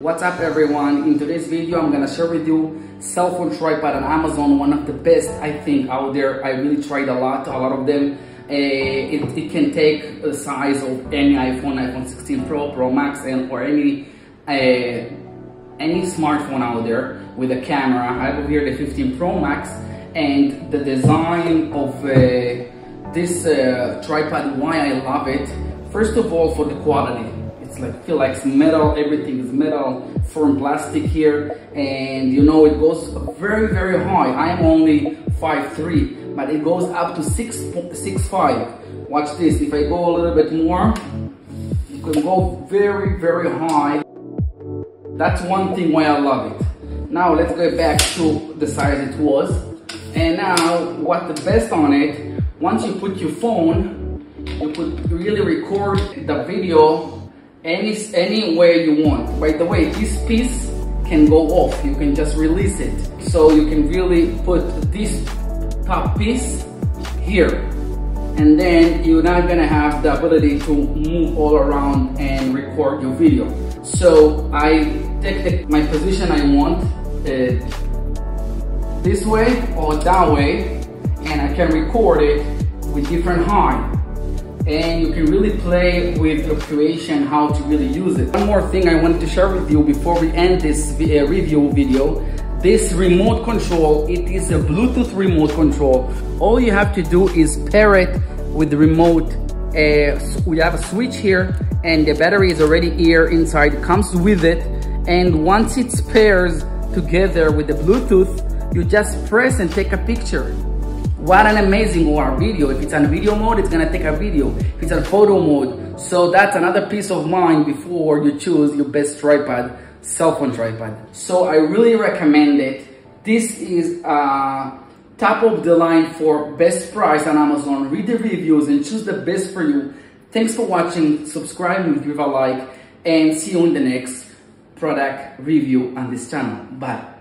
What's up everyone? In today's video I'm gonna share with you cell phone tripod on Amazon, one of the best I think out there. I really tried a lot, a lot of them. Uh, it, it, can take the size of any iPhone, iPhone 16 Pro, Pro Max, and or any uh, any smartphone out there with a camera. I have here the 15 Pro Max, and the design of uh, this tripod. Why I love it. First of all, for the quality it's like feel like it's metal everything is metal firm plastic here and you know it goes very very high. I am only 5'3 but it goes up to 6 6'5 watch this. If i go a little bit more you can go very very high. That's one thing why i love it. Now let's go back to the size it was. And now what the best on it once you put your phone you could really record the video any, any way you want. By the way, this piece can go off. You can just release it. So you can really put this top piece here. And then you're not gonna have the ability to move all around and record your video. So I take the, my position I want uh, this way or that way and I can record it with different height and you can really play with your creation how to really use it. One more thing I wanted to share with you before we end this uh, review video. This remote control, it is a Bluetooth remote control. All you have to do is pair it with the remote. Uh, we have a switch here and the battery is already here inside, comes with it. And once it pairs together with the Bluetooth, you just press and take a picture. What an amazing OR video. If it's on video mode, it's gonna take a video. If it's on photo mode, so that's another peace of mind before you choose your best tripod, cell phone tripod. So I really recommend it. This is uh, top of the line for best price on Amazon. Read the reviews and choose the best for you. Thanks for watching. Subscribe and give a like and see you in the next product review on this channel. Bye.